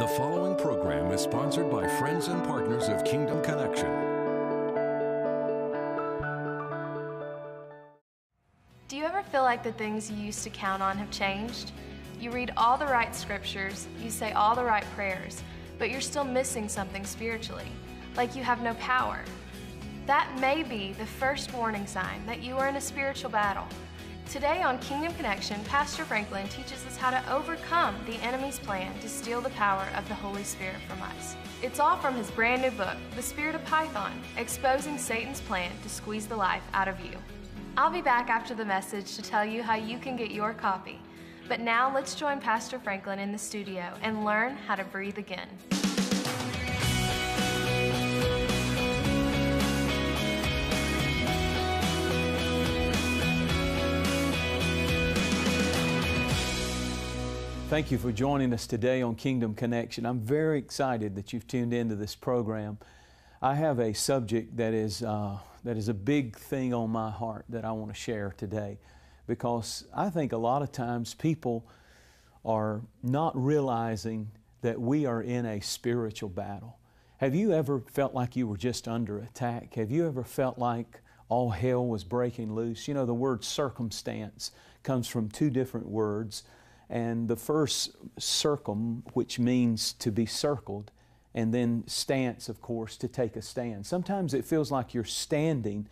The following program is sponsored by friends and partners of Kingdom Connection. Do you ever feel like the things you used to count on have changed? You read all the right scriptures, you say all the right prayers, but you're still missing something spiritually, like you have no power. That may be the first warning sign that you are in a spiritual battle. Today on Kingdom Connection, Pastor Franklin teaches us how to overcome the enemy's plan to steal the power of the Holy Spirit from us. It's all from his brand new book, The Spirit of Python Exposing Satan's Plan to Squeeze the Life Out of You. I'll be back after the message to tell you how you can get your copy. But now let's join Pastor Franklin in the studio and learn how to breathe again. Thank you for joining us today on Kingdom Connection. I'm very excited that you've tuned into this program. I have a subject that is, uh, that is a big thing on my heart that I want to share today because I think a lot of times people are not realizing that we are in a spiritual battle. Have you ever felt like you were just under attack? Have you ever felt like all hell was breaking loose? You know, the word circumstance comes from two different words. And the first circum, which means to be circled, and then stance, of course, to take a stand. Sometimes it feels like you're standing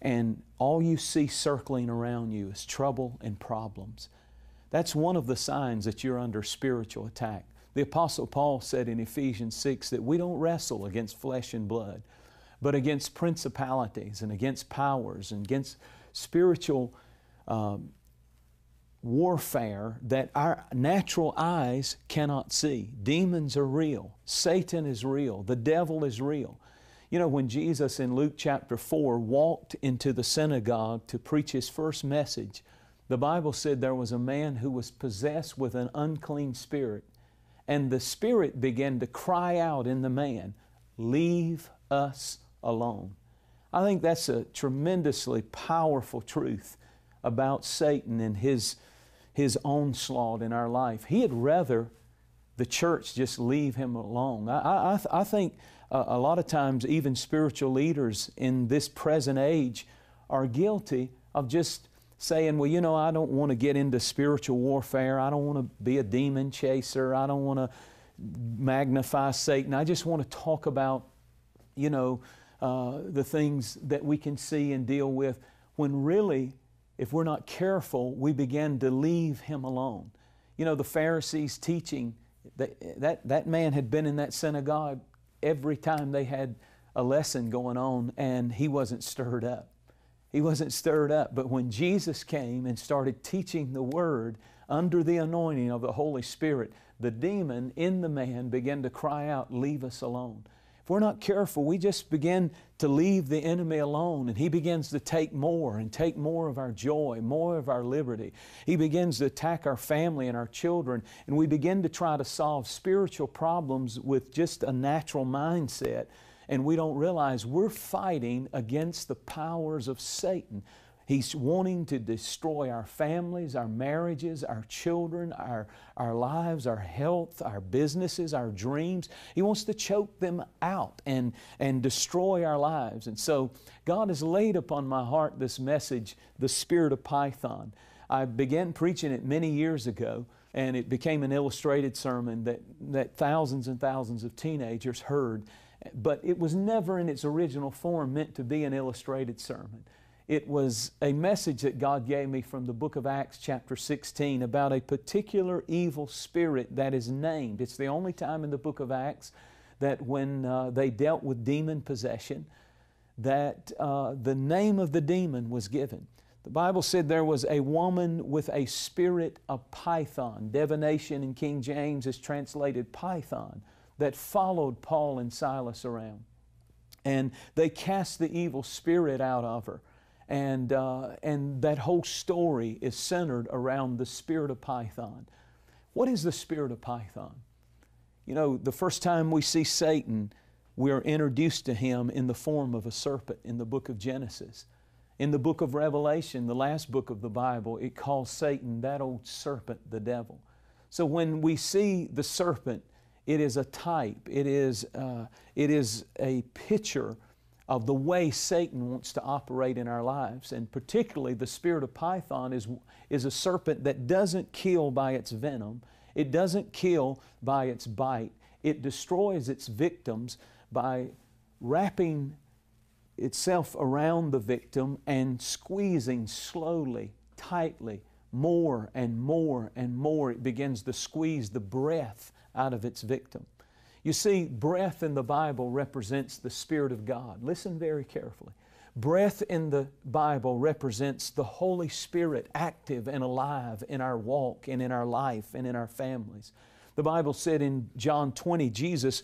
and all you see circling around you is trouble and problems. That's one of the signs that you're under spiritual attack. The Apostle Paul said in Ephesians 6 that we don't wrestle against flesh and blood, but against principalities and against powers and against spiritual um, warfare that our natural eyes cannot see. Demons are real. Satan is real. The devil is real. You know, when Jesus in Luke chapter 4 walked into the synagogue to preach his first message, the Bible said there was a man who was possessed with an unclean spirit, and the spirit began to cry out in the man, Leave us alone. I think that's a tremendously powerful truth about Satan and his his onslaught in our life. He'd rather the church just leave him alone. I, I, I think a, a lot of times, even spiritual leaders in this present age are guilty of just saying, Well, you know, I don't want to get into spiritual warfare. I don't want to be a demon chaser. I don't want to magnify Satan. I just want to talk about, you know, uh, the things that we can see and deal with when really if we're not careful, we begin to leave him alone. You know, the Pharisees' teaching, that, that, that man had been in that synagogue every time they had a lesson going on, and he wasn't stirred up. He wasn't stirred up. But when Jesus came and started teaching the Word under the anointing of the Holy Spirit, the demon in the man began to cry out, Leave us alone. If we're not careful, we just begin to leave the enemy alone and he begins to take more and take more of our joy, more of our liberty. He begins to attack our family and our children, and we begin to try to solve spiritual problems with just a natural mindset. And we don't realize we're fighting against the powers of Satan. He's wanting to destroy our families, our marriages, our children, our, our lives, our health, our businesses, our dreams. He wants to choke them out and, and destroy our lives. And so God has laid upon my heart this message, the Spirit of Python. I began preaching it many years ago, and it became an illustrated sermon that, that thousands and thousands of teenagers heard. But it was never in its original form meant to be an illustrated sermon. It was a message that God gave me from the book of Acts, chapter 16, about a particular evil spirit that is named. It's the only time in the book of Acts that when uh, they dealt with demon possession, that uh, the name of the demon was given. The Bible said there was a woman with a spirit of python. Divination in King James is translated python, that followed Paul and Silas around. And they cast the evil spirit out of her. And, uh, and that whole story is centered around the spirit of Python. What is the spirit of Python? You know, the first time we see Satan, we are introduced to him in the form of a serpent in the book of Genesis. In the book of Revelation, the last book of the Bible, it calls Satan that old serpent, the devil. So when we see the serpent it is a type, it is, uh, it is a picture of the way Satan wants to operate in our lives. And particularly the spirit of Python is, is a serpent that doesn't kill by its venom, it doesn't kill by its bite, it destroys its victims by wrapping itself around the victim and squeezing slowly, tightly, more and more and more. It begins to squeeze the breath out of its victim. You see, breath in the Bible represents the Spirit of God. Listen very carefully. Breath in the Bible represents the Holy Spirit active and alive in our walk and in our life and in our families. The Bible said in John 20, Jesus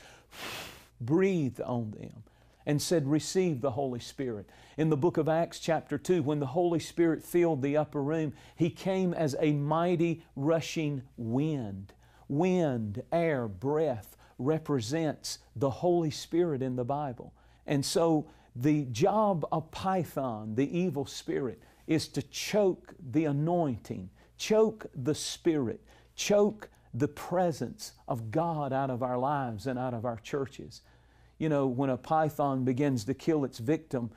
breathed on them and said, Receive the Holy Spirit. In the book of Acts, chapter 2, when the Holy Spirit filled the upper room, He came as a mighty rushing wind. Wind, air, breath represents the Holy Spirit in the Bible. And so the job of Python, the evil spirit, is to choke the anointing, choke the Spirit, choke the presence of God out of our lives and out of our churches. You know, when a python begins to kill its victim,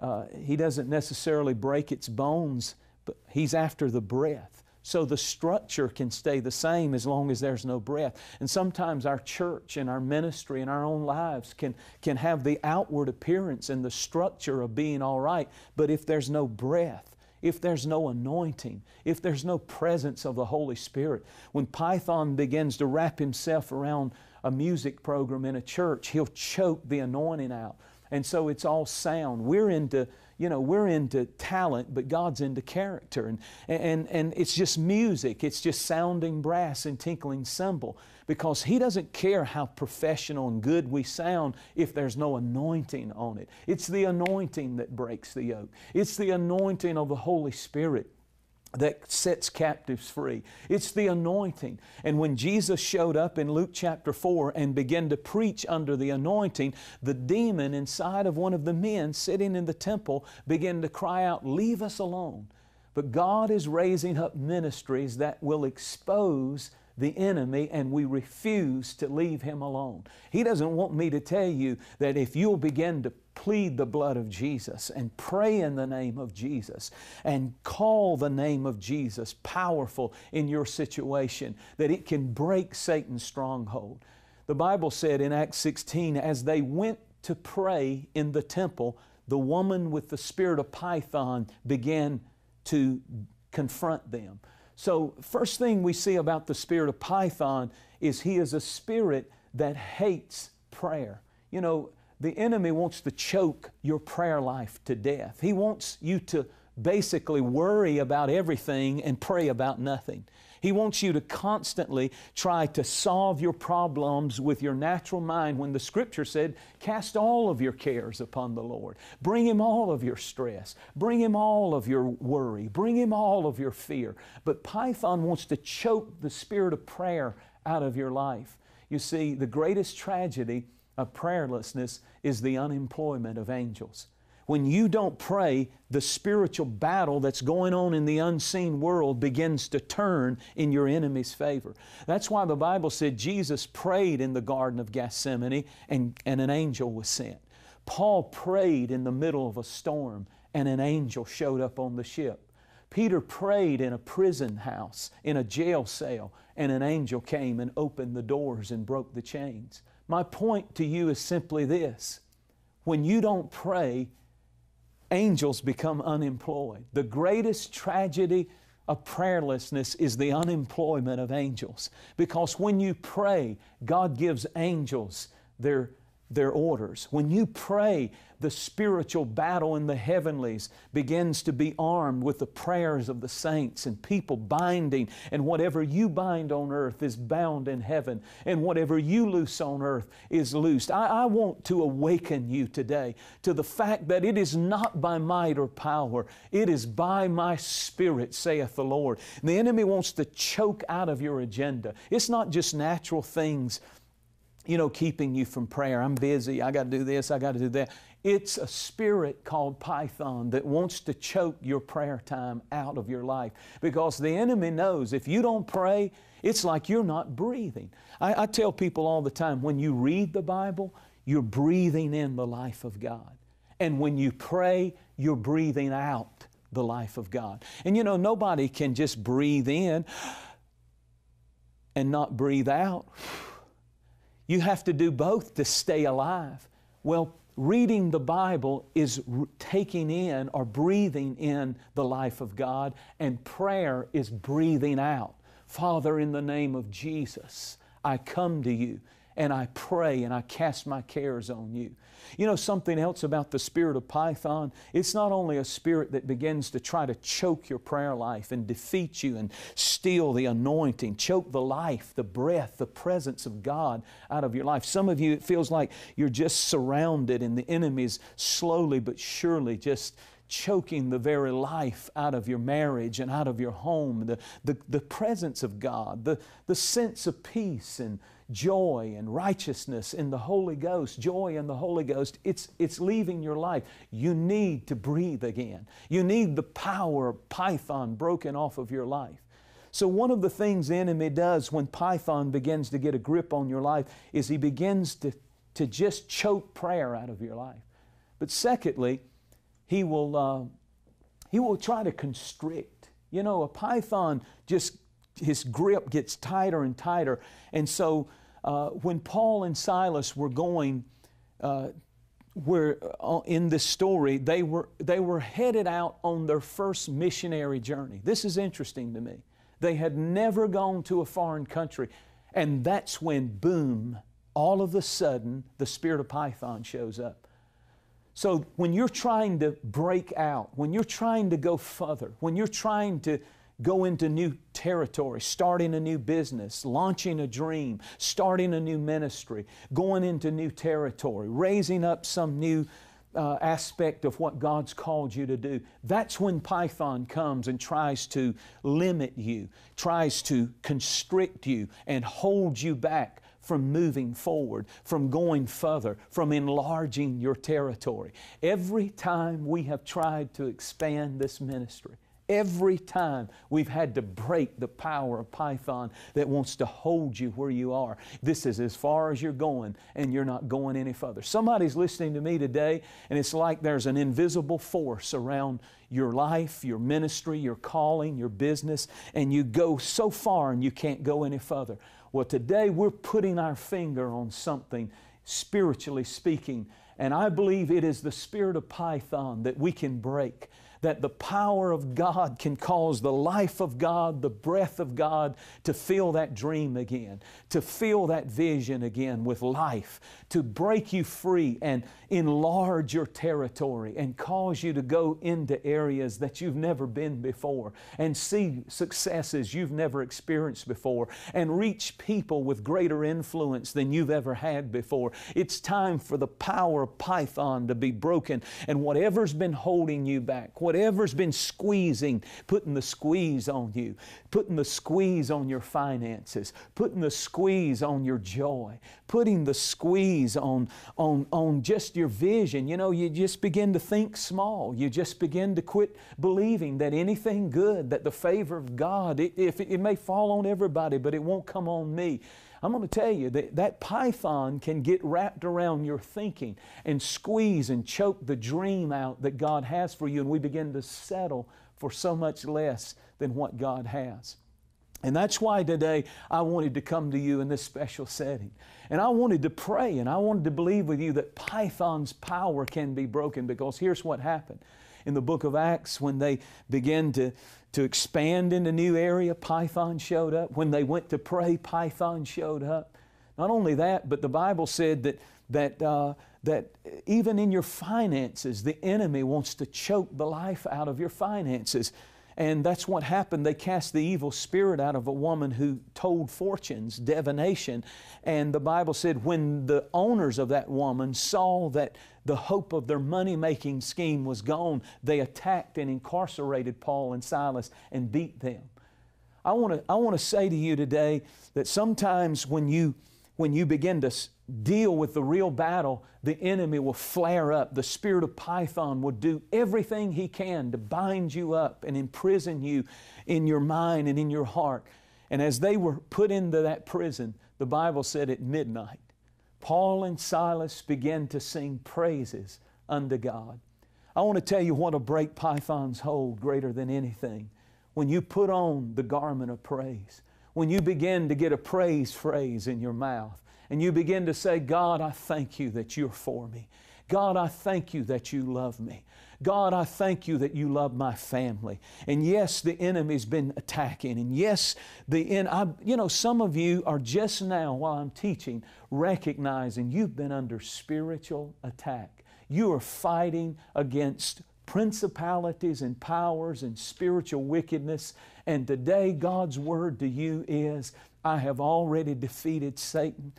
uh, he doesn't necessarily break its bones, but he's after the breath so the structure can stay the same as long as there's no breath. And sometimes our church and our ministry and our own lives can, can have the outward appearance and the structure of being all right, but if there's no breath, if there's no anointing, if there's no presence of the Holy Spirit, when Python begins to wrap himself around a music program in a church, he'll choke the anointing out. And so it's all sound. We're into you know, we're into talent, but God's into character. And, and, and it's just music, it's just sounding brass and tinkling cymbal because He doesn't care how professional and good we sound if there's no anointing on it. It's the anointing that breaks the yoke, it's the anointing of the Holy Spirit that sets captives free. It's the anointing. And when Jesus showed up in Luke chapter 4 and began to preach under the anointing, the demon inside of one of the men sitting in the temple began to cry out, Leave us alone. But God is raising up ministries that will expose the enemy and we refuse to leave him alone. He doesn't want me to tell you that if you'll begin to plead the blood of Jesus and pray in the name of Jesus and call the name of Jesus powerful in your situation, that it can break Satan's stronghold. The Bible said in Acts 16, as they went to pray in the temple, the woman with the spirit of Python began to confront them. So, first thing we see about the spirit of Python is he is a spirit that hates prayer. You know, the enemy wants to choke your prayer life to death. He wants you to basically worry about everything and pray about nothing. He wants you to constantly try to solve your problems with your natural mind when the Scripture said, Cast all of your cares upon the Lord. Bring Him all of your stress. Bring Him all of your worry. Bring Him all of your fear. But Python wants to choke the spirit of prayer out of your life. You see, the greatest tragedy of prayerlessness is the unemployment of angels. When you don't pray, the spiritual battle that's going on in the unseen world begins to turn in your enemy's favor. That's why the Bible said Jesus prayed in the Garden of Gethsemane and, and an angel was sent. Paul prayed in the middle of a storm and an angel showed up on the ship. Peter prayed in a prison house, in a jail cell, and an angel came and opened the doors and broke the chains. My point to you is simply this when you don't pray, angels become unemployed. The greatest tragedy of prayerlessness is the unemployment of angels. Because when you pray, God gives angels their their orders. When you pray, the spiritual battle in the heavenlies begins to be armed with the prayers of the saints and people binding, and whatever you bind on earth is bound in heaven, and whatever you loose on earth is loosed. I, I want to awaken you today to the fact that it is not by might or power, it is by my Spirit, saith the Lord. And the enemy wants to choke out of your agenda. It's not just natural things you know, keeping you from prayer. I'm busy. I got to do this. I got to do that. It's a spirit called Python that wants to choke your prayer time out of your life because the enemy knows if you don't pray, it's like you're not breathing. I, I tell people all the time when you read the Bible, you're breathing in the life of God. And when you pray, you're breathing out the life of God. And you know, nobody can just breathe in and not breathe out. You have to do both to stay alive. Well, reading the Bible is taking in or breathing in the life of God, and prayer is breathing out. Father, in the name of Jesus, I come to you and I pray and I cast my cares on you. You know something else about the spirit of Python? It's not only a spirit that begins to try to choke your prayer life and defeat you and steal the anointing, choke the life, the breath, the presence of God out of your life. Some of you, it feels like you're just surrounded and the enemy's slowly but surely just choking the very life out of your marriage and out of your home, the, the, the presence of God, the, the sense of peace and joy and righteousness in the Holy Ghost, joy in the Holy Ghost, it's, it's leaving your life. You need to breathe again. You need the power of Python broken off of your life. So, one of the things the enemy does when Python begins to get a grip on your life is he begins to, to just choke prayer out of your life. But secondly, he will, uh, he will try to constrict. You know, a python just his grip gets tighter and tighter. And so uh, when Paul and Silas were going, uh, where uh, in this story they were they were headed out on their first missionary journey. This is interesting to me. They had never gone to a foreign country, and that's when boom, all of a sudden the spirit of Python shows up. So when you're trying to break out, when you're trying to go further, when you're trying to go into new territory, starting a new business, launching a dream, starting a new ministry, going into new territory, raising up some new uh, aspect of what God's called you to do. That's when Python comes and tries to limit you, tries to constrict you, and hold you back from moving forward, from going further, from enlarging your territory. Every time we have tried to expand this ministry, Every time we've had to break the power of Python that wants to hold you where you are. This is as far as you're going, and you're not going any further. Somebody's listening to me today, and it's like there's an invisible force around your life, your ministry, your calling, your business, and you go so far and you can't go any further. Well, today we're putting our finger on something, spiritually speaking, and I believe it is the spirit of Python that we can break that the power of God can cause the life of God, the breath of God to fill that dream again, to fill that vision again with life, to break you free and enlarge your territory and cause you to go into areas that you've never been before and see successes you've never experienced before and reach people with greater influence than you've ever had before. It's time for the power of Python to be broken and whatever's been holding you back, whatever's been squeezing, putting the squeeze on you, putting the squeeze on your finances, putting the squeeze on your joy, putting the squeeze on, on, on just your vision. You know, you just begin to think small. You just begin to quit believing that anything good, that the favor of God, it, if it, it may fall on everybody, but it won't come on me. I'm going to tell you that that python can get wrapped around your thinking and squeeze and choke the dream out that God has for you, and we begin to settle for so much less than what God has. And that's why today I wanted to come to you in this special setting. And I wanted to pray and I wanted to believe with you that Python's power can be broken because here's what happened. In the book of Acts, when they began to, to expand in a new area, Python showed up. When they went to pray, Python showed up. Not only that, but the Bible said that, that, uh, that even in your finances, the enemy wants to choke the life out of your finances. And that's what happened. They cast the evil spirit out of a woman who told fortunes, divination. And the Bible said when the owners of that woman saw that the hope of their money making scheme was gone, they attacked and incarcerated Paul and Silas and beat them. I want to I want to say to you today that sometimes when you when you begin to deal with the real battle, the enemy will flare up. The spirit of Python will do everything he can to bind you up and imprison you in your mind and in your heart. And as they were put into that prison, the Bible said at midnight, Paul and Silas began to sing praises unto God. I want to tell you what will break Python's hold greater than anything. When you put on the garment of praise, when you begin to get a praise phrase in your mouth, and you begin to say, God, I thank you that you're for me. God, I thank you that you love me. God, I thank you that you love my family. And yes, the enemy's been attacking. And yes, the en- I, you know, some of you are just now while I'm teaching recognizing you've been under spiritual attack. You are fighting against principalities and powers and spiritual wickedness. And today, God's word to you is I have already defeated Satan.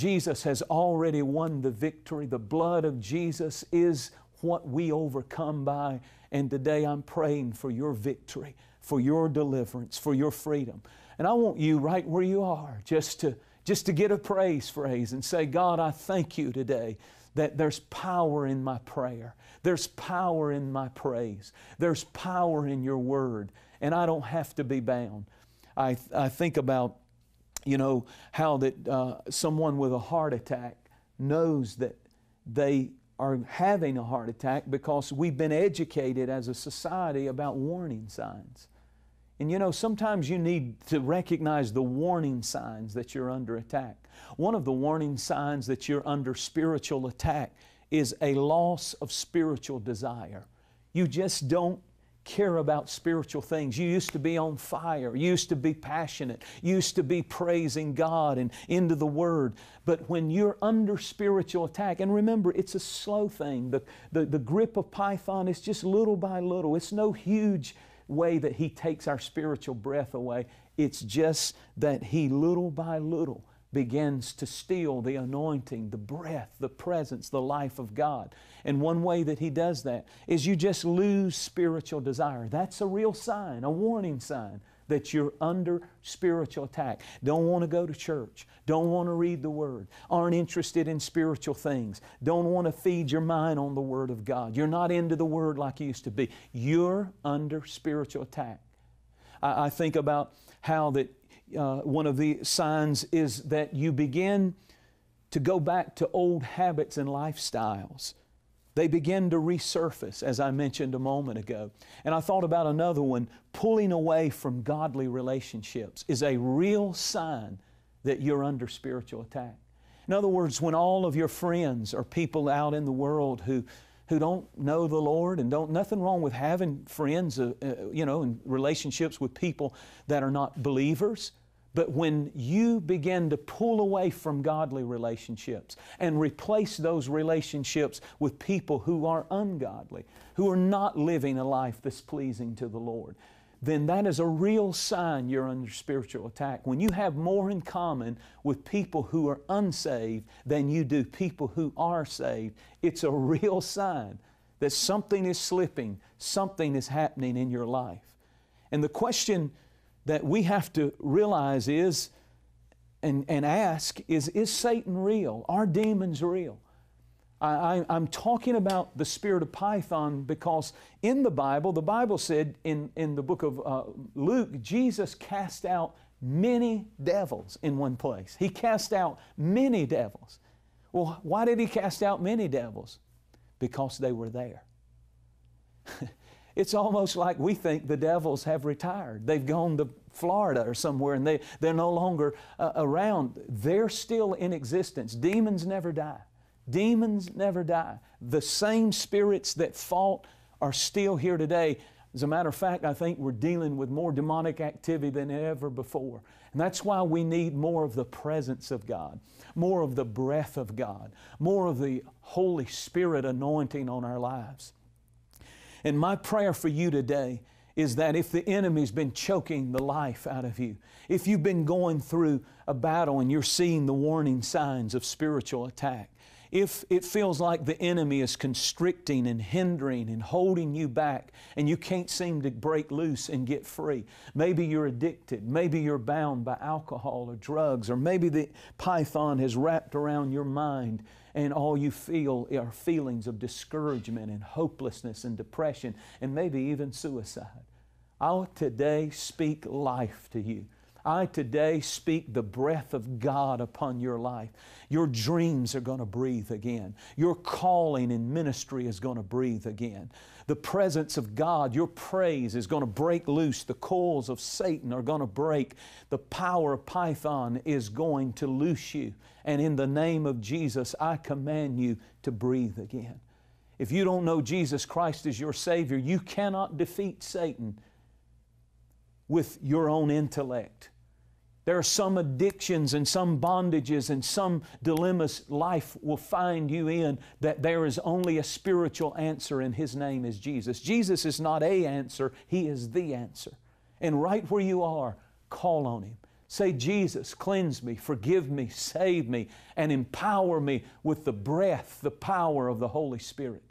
Jesus has already won the victory. The blood of Jesus is what we overcome by. And today I'm praying for your victory, for your deliverance, for your freedom. And I want you right where you are just to, just to get a praise phrase and say, God, I thank you today that there's power in my prayer. There's power in my praise. There's power in your word. And I don't have to be bound. I, I think about you know, how that uh, someone with a heart attack knows that they are having a heart attack because we've been educated as a society about warning signs. And you know, sometimes you need to recognize the warning signs that you're under attack. One of the warning signs that you're under spiritual attack is a loss of spiritual desire. You just don't care about spiritual things. You used to be on fire. You used to be passionate. You used to be praising God and into the Word. But when you're under spiritual attack, and remember, it's a slow thing. The, the, the grip of Python is just little by little. It's no huge way that he takes our spiritual breath away. It's just that he, little by little, begins to steal the anointing, the breath, the presence, the life of God. And one way that He does that is you just lose spiritual desire. That's a real sign, a warning sign that you're under spiritual attack. Don't want to go to church. Don't want to read the Word. Aren't interested in spiritual things. Don't want to feed your mind on the Word of God. You're not into the Word like you used to be. You're under spiritual attack. I, I think about how that uh, one of the signs is that you begin to go back to old habits and lifestyles. They begin to resurface, as I mentioned a moment ago. And I thought about another one pulling away from godly relationships is a real sign that you're under spiritual attack. In other words, when all of your friends are people out in the world who, who don't know the Lord and don't, nothing wrong with having friends, uh, uh, you know, and relationships with people that are not believers. But when you begin to pull away from godly relationships and replace those relationships with people who are ungodly, who are not living a life that's pleasing to the Lord, then that is a real sign you're under spiritual attack. When you have more in common with people who are unsaved than you do people who are saved, it's a real sign that something is slipping, something is happening in your life. And the question that we have to realize is and, and ask is Is Satan real? Are demons real? I, am talking about the spirit of Python because in the Bible, the Bible said in, in the book of uh, Luke, Jesus cast out many devils in one place. He cast out many devils. Well, why did he cast out many devils? Because they were there. It's almost like we think the devils have retired. They've gone to Florida or somewhere and they, they're no longer uh, around. They're still in existence. Demons never die. Demons never die. The same spirits that fought are still here today. As a matter of fact, I think we're dealing with more demonic activity than ever before. And that's why we need more of the presence of God, more of the breath of God, more of the Holy Spirit anointing on our lives. And my prayer for you today is that if the enemy's been choking the life out of you, if you've been going through a battle and you're seeing the warning signs of spiritual attack, if it feels like the enemy is constricting and hindering and holding you back and you can't seem to break loose and get free, maybe you're addicted, maybe you're bound by alcohol or drugs, or maybe the python has wrapped around your mind and all you feel are feelings of discouragement and hopelessness and depression and maybe even suicide. I'll today speak life to you. I today speak the breath of God upon your life. Your dreams are going to breathe again. Your calling in ministry is going to breathe again. The presence of God, your praise is going to break loose. The coils of Satan are going to break. The power of Python is going to loose you. And in the name of Jesus, I command you to breathe again. If you don't know Jesus Christ as your Savior, you cannot defeat Satan with your own intellect. There are some addictions and some bondages and some dilemmas life will find you in that there is only a spiritual answer, and His name is Jesus. Jesus is not a answer, He is the answer. And right where you are, call on Him. Say, Jesus, cleanse me, forgive me, save me, and empower me with the breath, the power of the Holy Spirit.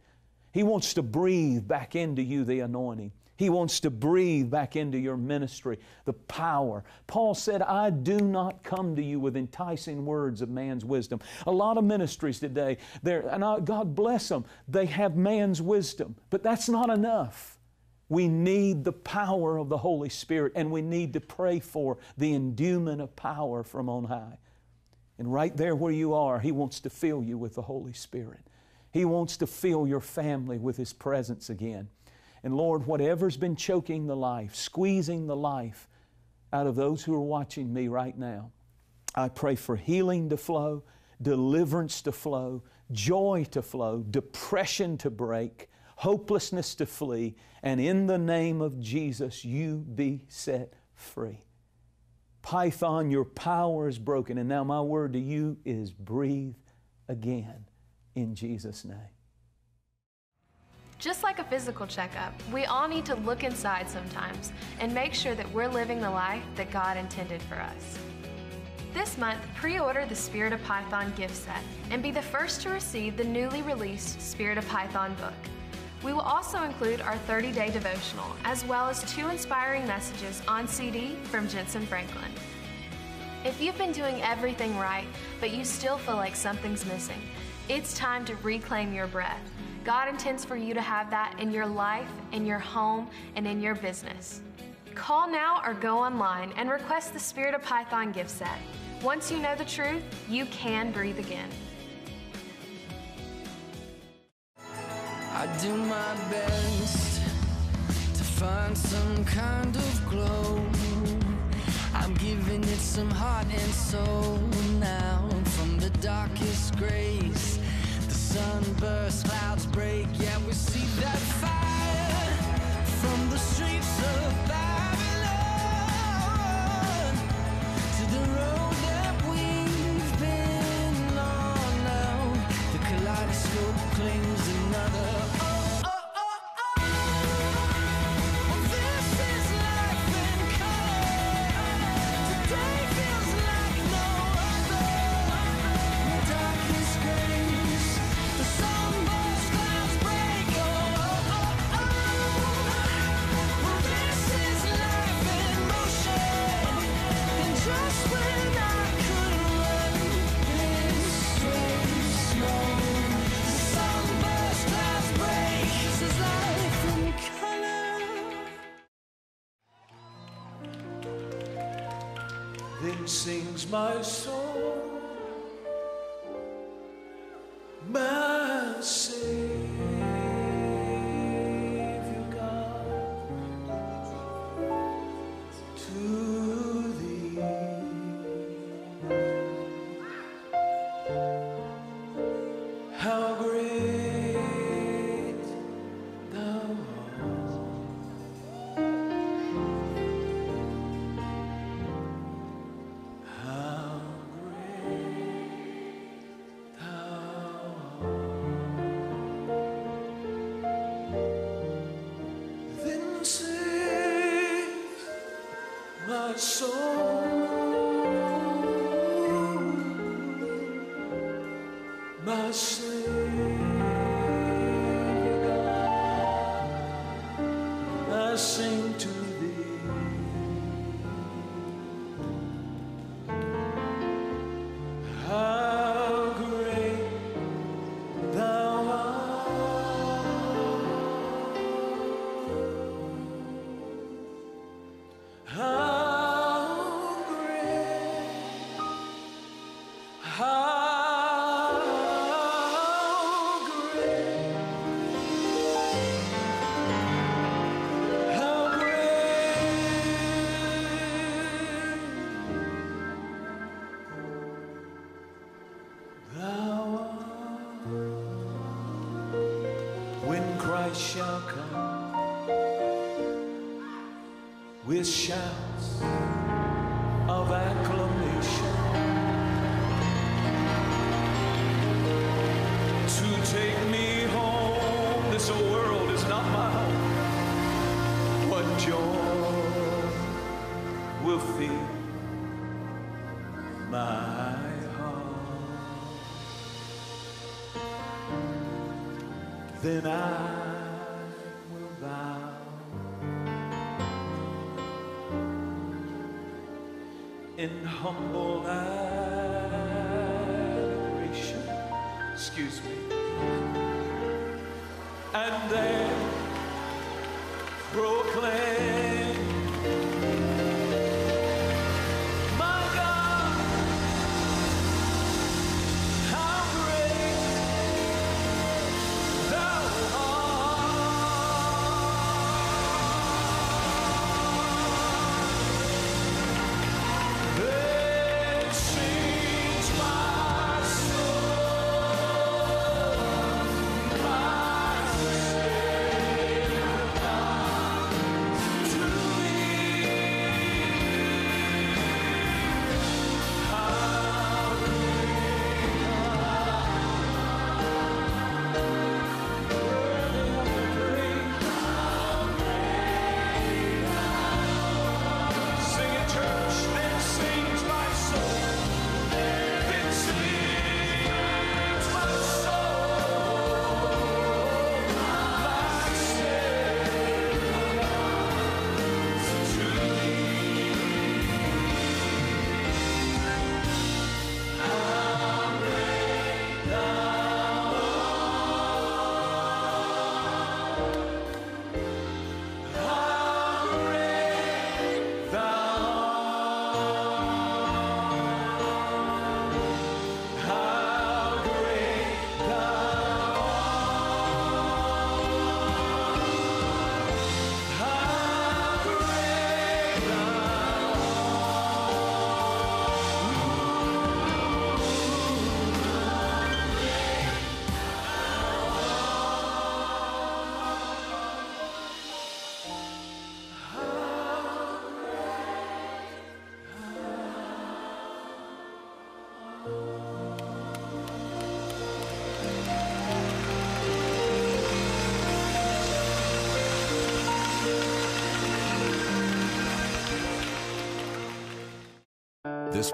He wants to breathe back into you the anointing. He wants to breathe back into your ministry the power. Paul said, I do not come to you with enticing words of man's wisdom. A lot of ministries today, and God bless them, they have man's wisdom, but that's not enough. We need the power of the Holy Spirit, and we need to pray for the endowment of power from on high. And right there where you are, He wants to fill you with the Holy Spirit. He wants to fill your family with His presence again. And Lord, whatever's been choking the life, squeezing the life out of those who are watching me right now, I pray for healing to flow, deliverance to flow, joy to flow, depression to break, hopelessness to flee, and in the name of Jesus, you be set free. Python, your power is broken, and now my word to you is breathe again in Jesus' name. Just like a physical checkup, we all need to look inside sometimes and make sure that we're living the life that God intended for us. This month, pre order the Spirit of Python gift set and be the first to receive the newly released Spirit of Python book. We will also include our 30 day devotional, as well as two inspiring messages on CD from Jentezen Franklin. If you've been doing everything right, but you still feel like something's missing, it's time to reclaim your breath God intends for you to have that in your life, in your home, and in your business. Call now or go online and request the Spirit of Python gift set. Once you know the truth, you can breathe again. I do my best to find some kind of glow. I'm giving it some heart and soul now from the darkest grace sunburst, clouds break, yeah, we see that fire from the streets of Babylon to the road that we've been on now. The kaleidoscope claims another. My soul, sing with shouts of acclamation. to take me home. This old world is not my home. What joy will fill my heart? Then I in humble adoration. Excuse me. And then proclaim,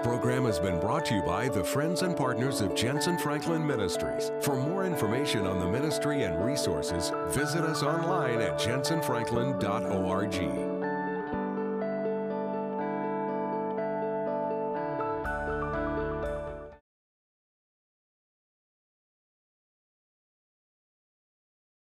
program has been brought to you by the friends and partners of Jentezen Franklin Ministries. For more information on the ministry and resources, visit us online at jentezenfranklin.org.